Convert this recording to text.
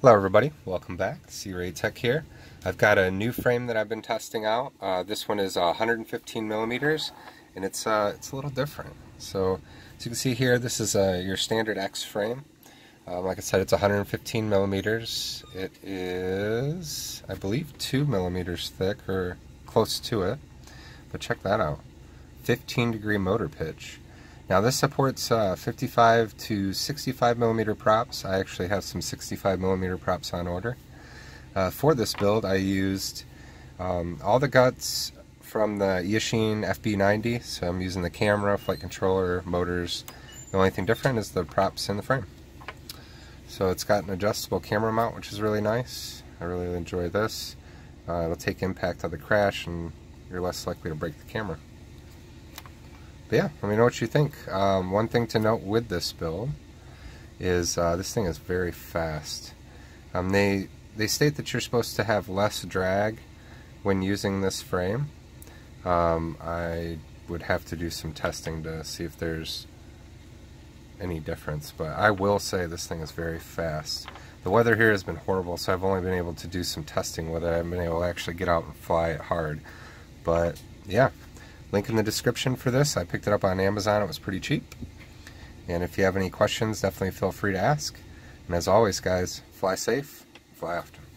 Hello everybody, welcome back. C-Ray Tech here. I've got a new frame that I've been testing out. Uh, this one is uh, 115 millimeters, and it's uh, it's a little different. So as you can see here, this is uh, your standard X frame. Um, like I said, it's 115 millimeters. It is, I believe, two millimeters thick or close to it. But check that out, 15 degree motor pitch. Now this supports uh, 55 to 65 millimeter props. I actually have some 65 millimeter props on order. Uh, for this build I used um, all the guts from the Eachine FB90, so I'm using the camera, flight controller, motors. The only thing different is the props in the frame. So it's got an adjustable camera mount which is really nice. I really enjoy this. Uh, it'll take impact of the crash and you're less likely to break the camera. But yeah, let me know what you think. Um, one thing to note with this build is uh, this thing is very fast. Um, they they state that you're supposed to have less drag when using this frame. Um, I would have to do some testing to see if there's any difference, but I will say this thing is very fast. The weather here has been horrible, so I've only been able to do some testing with it. I haven't been able to actually get out and fly it hard. But yeah, Link in the description for this. I picked it up on Amazon. It was pretty cheap. And if you have any questions, definitely feel free to ask. And as always, guys, fly safe, fly often.